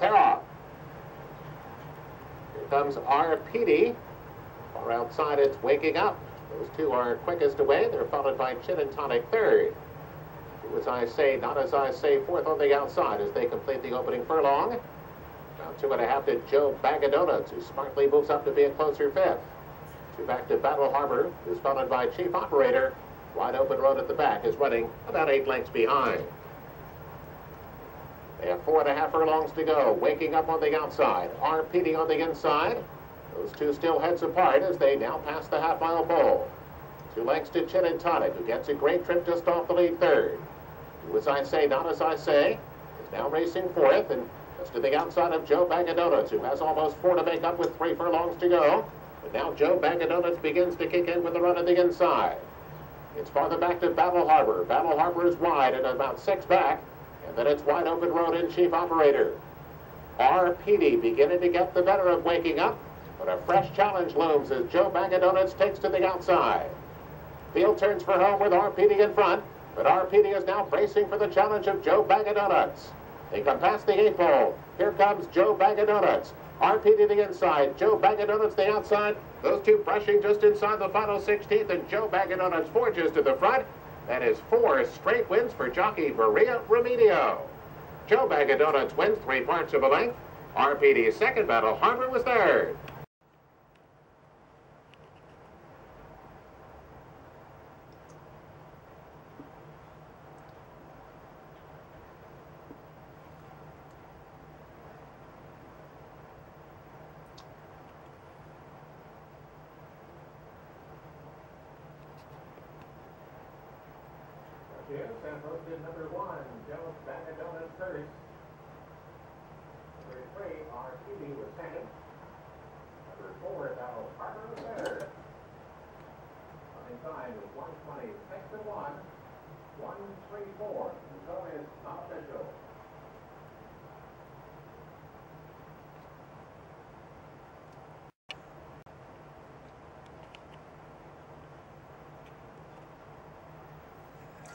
Here comes R. Petey. Far outside, it's waking up. Those two are quickest away. They're followed by Chin and Tonic third. Do as I say, not as I say, fourth on the outside as they complete the opening furlong. Now two and a half to Joe Bag of Donuts, who smartly moves up to be a closer fifth. Two back to Battle Harbor, who's followed by Chief Operator. Wide open road at the back is running about eight lengths behind. They have four and a half furlongs to go. Waking up on the outside. R. Petey on the inside. Those two still heads apart as they now pass the half mile pole. Two lengths to Chin and Tonic, who gets a great trip just off the lead third. Do as I say, not as I say. Is now racing fourth and just to the outside of Joe Bag of Donuts, who has almost four to make up with three furlongs to go. But now Joe Bag of Donuts begins to kick in with the run at the inside. It's farther back to Battle Harbor. Battle Harbor is wide and about six back. And then it's wide open road in chief operator. R. Petey beginning to get the better of waking up, but a fresh challenge looms as Joe Bag of Donuts takes to the outside. Field turns for home with R. Petey in front, but R. Petey is now bracing for the challenge of Joe Bag of Donuts. They come past the eight pole. Here comes Joe Bag of Donuts. R. Petey the inside, Joe Bag of Donuts the outside. Those two brushing just inside the final 16th, and Joe Bag of Donuts forges to the front. That is four straight wins for jockey Maria Remedio. Joe Bag of Donuts wins three parts of a length. R. Petey's second battle, Harbor was third. Yes, and posted number one, Joe Bag of Donuts first. Number three, R. Petey was. Number four, Battle Harbor third. Running time is one twenty-six to one, one three four. So is unofficial.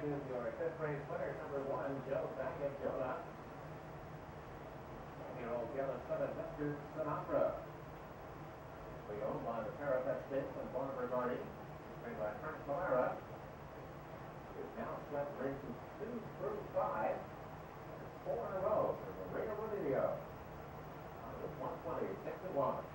is your fifth race player number one, Joe Bag of Donuts. Ten-year-old Gallant son of Mr. Sinatra. We owned by the Paris Estes and Barber Gardy, trained by Frank Pollara. Is now set racing two through five, four in a row for Maria Remedio. Under 120, 6 to 1.